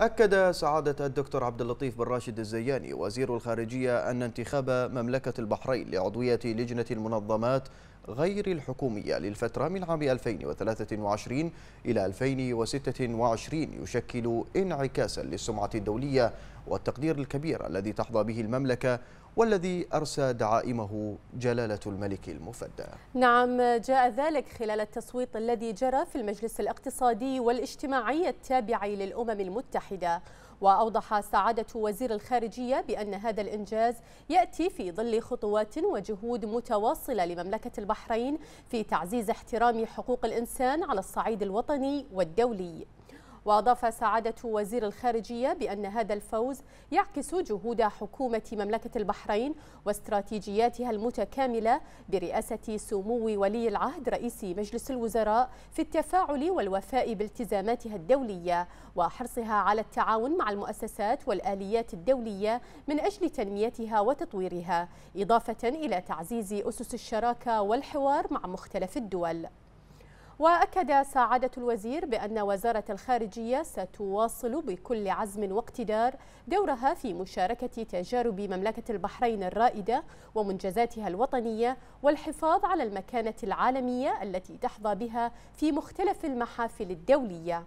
أكد سعادة الدكتور عبد اللطيف بن راشد الزياني وزير الخارجية أن انتخاب مملكة البحرين لعضوية لجنة المنظمات غير الحكومية للفترة من عام 2023 إلى 2026 يشكل انعكاسا للسمعة الدولية والتقدير الكبير الذي تحظى به المملكة والذي أرسى دعائمه جلالة الملك المفدى. نعم جاء ذلك خلال التصويت الذي جرى في المجلس الاقتصادي والاجتماعي التابع للأمم المتحدة. وأوضح سعادة وزير الخارجية بأن هذا الإنجاز يأتي في ظل خطوات وجهود متواصلة لمملكة البحرين في تعزيز احترام حقوق الإنسان على الصعيد الوطني والدولي. وأضاف سعادة وزير الخارجية بأن هذا الفوز يعكس جهود حكومة مملكة البحرين واستراتيجياتها المتكاملة برئاسة سمو ولي العهد رئيس مجلس الوزراء في التفاعل والوفاء بالتزاماتها الدولية وحرصها على التعاون مع المؤسسات والآليات الدولية من أجل تنميتها وتطويرها إضافة إلى تعزيز أسس الشراكة والحوار مع مختلف الدول. وأكد سعادة الوزير بأن وزارة الخارجية ستواصل بكل عزم واقتدار دورها في مشاركة تجارب مملكة البحرين الرائدة ومنجزاتها الوطنية والحفاظ على المكانة العالمية التي تحظى بها في مختلف المحافل الدولية.